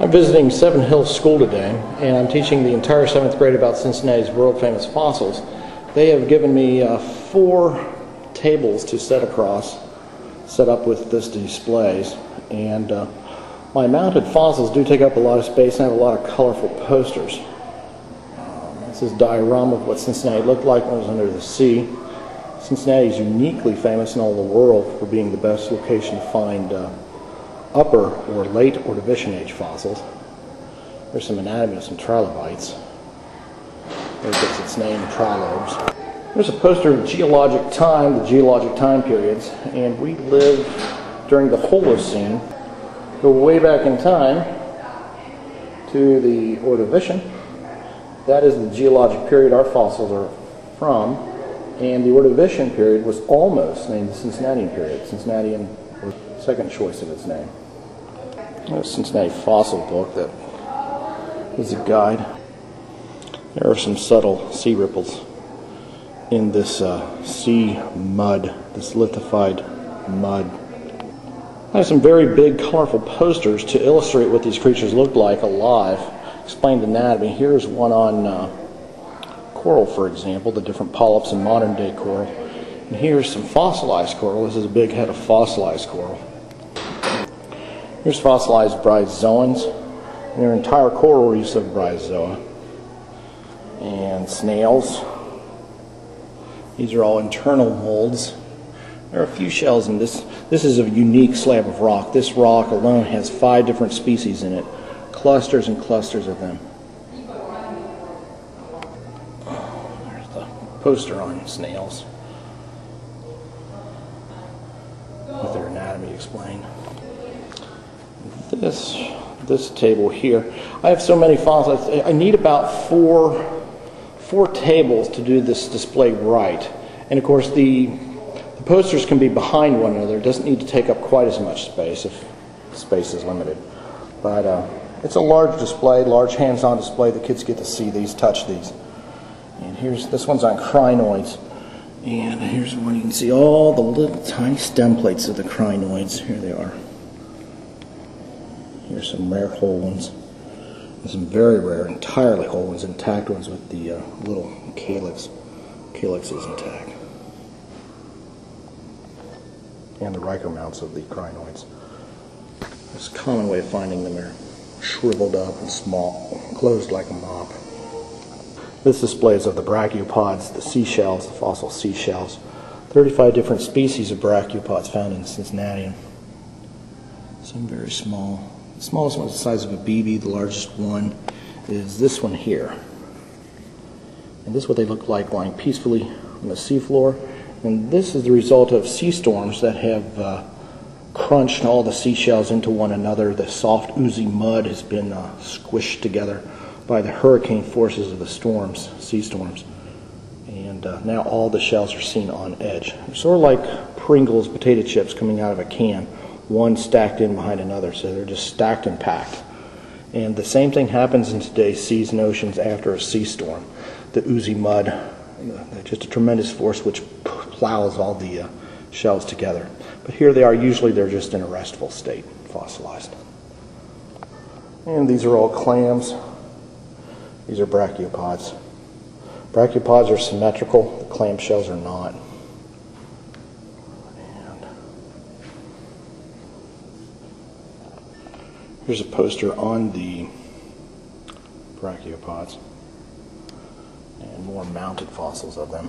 I'm visiting Seven Hills School today, and I'm teaching the entire seventh grade about Cincinnati's world famous fossils. They have given me uh, four tables to set across, set up with this displays, and uh, my mounted fossils do take up a lot of space and have a lot of colorful posters. Um, this is diorama of what Cincinnati looked like when it was under the sea. Cincinnati is uniquely famous in all the world for being the best location to find uh, upper or late Ordovician age fossils. There's some anatomy of some trilobites. It gets its name, trilobes. There's a poster of geologic time, the geologic time periods, and we live during the Holocene. Go way back in time to the Ordovician. That is the geologic period our fossils are from, and the Ordovician period was almost named the Cincinnatian period. Cincinnatian was second choice of its name. A Cincinnati fossil book that is a guide. There are some subtle sea ripples in this uh, sea mud, this lithified mud. I have some very big, colorful posters to illustrate what these creatures look like alive, explained anatomy. Here's one on uh, coral, for example, the different polyps in modern day coral. And here's some fossilized coral. This is a big head of fossilized coral. Here's fossilized bryozoans. And their entire coral reefs of bryozoa. And snails. These are all internal molds. There are a few shells in this. This is a unique slab of rock. This rock alone has five different species in it. Clusters and clusters of them. There's the poster on snails. With explained. This this table here. I have so many fossils. I need about four four tables to do this display right. And of course, the, the posters can be behind one another. It doesn't need to take up quite as much space if space is limited. But uh, it's a large display, large hands-on display. The kids get to see these, touch these. And here's this one's on crinoids. And here's one you can see all the little tiny stem plates of the crinoids. Here they are. Here's some rare whole ones. And some very rare, entirely whole ones, intact ones with the uh, little calyx. Calyx is intact. And the rhizomounts of the crinoids. This common way of finding them are shriveled up and small, closed like a mop. This displays of the brachiopods, the seashells, the fossil seashells. 35 different species of brachiopods found in Cincinnati. Some very small. The smallest one is the size of a BB. The largest one is this one here. And this is what they look like lying peacefully on the seafloor. And this is the result of sea storms that have uh, crunched all the seashells into one another. The soft, oozy mud has been uh, squished together by the hurricane forces of the storms, sea storms. And uh, now all the shells are seen on edge. They're sort of like Pringles potato chips coming out of a can, one stacked in behind another. So they're just stacked and packed. And the same thing happens in today's seas and oceans after a sea storm. The oozy mud, just a tremendous force which plows all the uh, shells together. But here they are, usually they're just in a restful state, fossilized. And these are all clams. These are brachiopods. Brachiopods are symmetrical, the clam shells are not. And here's a poster on the brachiopods and more mounted fossils of them.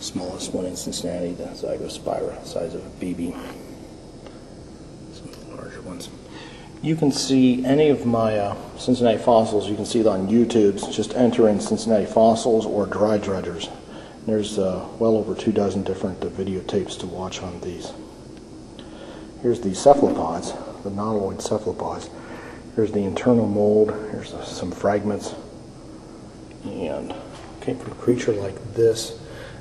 Smallest one in Cincinnati, the Zygospira, size of a BB. Some larger ones. You can see any of my uh, Cincinnati fossils, you can see it on YouTube. Just enter in Cincinnati fossils or dry dredgers. There's uh, well over two dozen different uh, videotapes to watch on these. Here's the cephalopods, the nautiloid cephalopods. Here's the internal mold. Here's uh, some fragments. And came from a creature like this.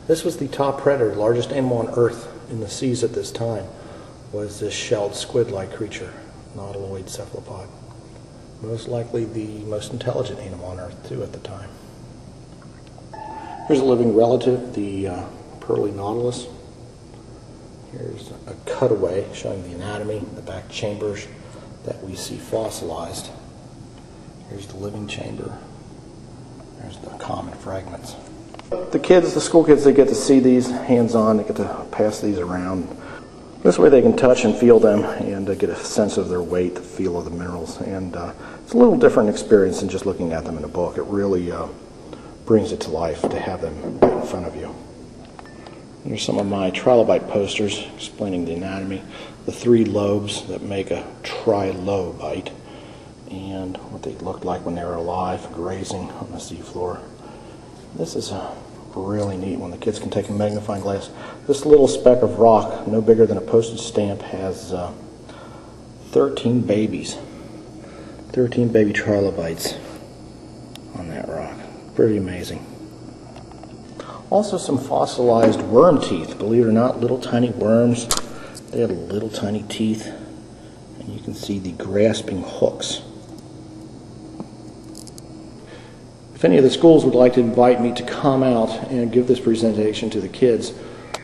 This was the top predator, largest animal on Earth in the seas at this time, was this shelled squid-like creature nautiloid cephalopod. Most likely the most intelligent animal on Earth, too, at the time. Here's a living relative, the uh, pearly nautilus. Here's a cutaway showing the anatomy, the back chambers, that we see fossilized. Here's the living chamber. There's the common fragments. The kids, the school kids, they get to see these hands-on. They get to pass these around. This way they can touch and feel them and uh, get a sense of their weight, the feel of the minerals. And uh, it's a little different experience than just looking at them in a book. It really uh, brings it to life to have them right in front of you. Here's some of my trilobite posters explaining the anatomy, the three lobes that make a trilobite, and what they looked like when they were alive, grazing on the seafloor. This is a really neat one. The kids can take a magnifying glass. This little speck of rock, no bigger than a postage stamp, has uh, 13 babies. 13 baby trilobites on that rock. Pretty amazing. Also some fossilized worm teeth. Believe it or not, little tiny worms. They have little tiny teeth. And you can see the grasping hooks. If any of the schools would like to invite me to come out and give this presentation to the kids,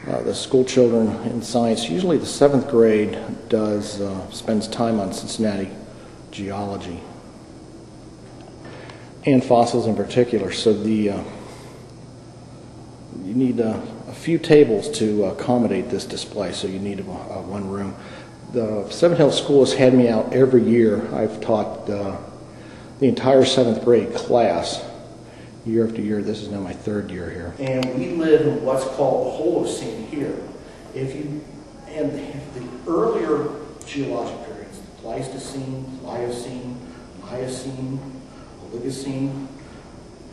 uh, the school children in science, usually the seventh grade does uh, spends time on Cincinnati geology and fossils in particular. So the uh, you need uh, a few tables to accommodate this display. So you need a, a one room. The Seven Hills School has had me out every year. I've taught uh, the entire seventh grade class year after year. This is now my third year here. And we live in what's called the Holocene here. If you and the earlier geologic periods, the Pleistocene, Pliocene, Miocene, Oligocene,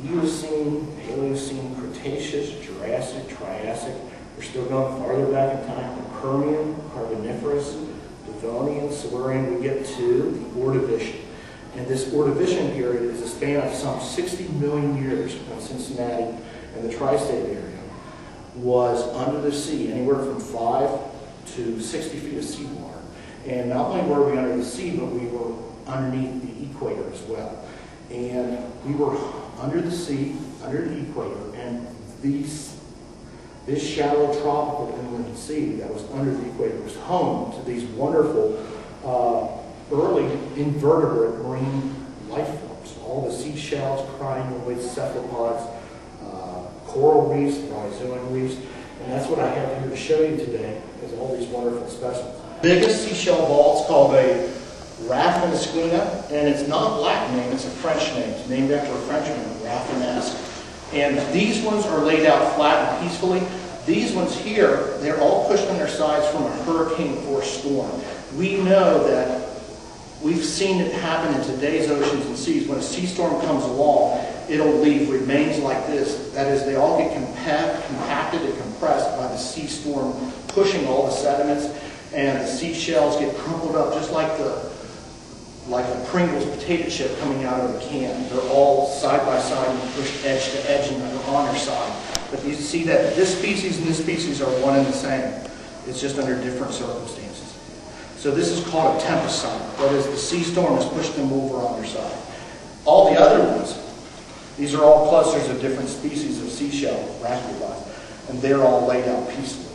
Eocene, Paleocene, Cretaceous, Jurassic, Triassic. We're still going farther back in time. The Permian, Carboniferous, Devonian, Silurian. We get to the Ordovician. And this Ordovician period is a span of some 60 million years when Cincinnati and the tri-state area was under the sea, anywhere from 5 to 60 feet of seawater. And not only were we under the sea, but we were underneath the equator as well. And we were under the sea, under the equator, and these, this shallow tropical inland sea that was under the equator was home to these wonderful uh, early invertebrate marine life forms. All the seashells, crinoids, cephalopods, uh, coral reefs, bryozoan reefs, and that's what I have here to show you today, is all these wonderful specimens. Biggest seashell ball is called a Rafinesquina, and it's not a Latin name, it's a French name. It's named after a Frenchman, Rafinesque. And these ones are laid out flat and peacefully. These ones here, they're all pushed on their sides from a hurricane force storm. We know that We've seen it happen in today's oceans and seas. When a sea storm comes along, it'll leave remains like this. That is, they all get compact, compacted and compressed by the sea storm pushing all the sediments, and the seashells get crumpled up just like the like a Pringles potato chip coming out of a can. They're all side by side and pushed edge to edge and they're on their side. But you see that this species and this species are one and the same. It's just under different circumstances. So this is called a tempest site. That is, the sea storm has pushed them over on their side. All the other ones, these are all clusters of different species of seashell, raspberries, and they're all laid out peacefully.